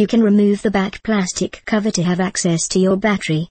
You can remove the back plastic cover to have access to your battery.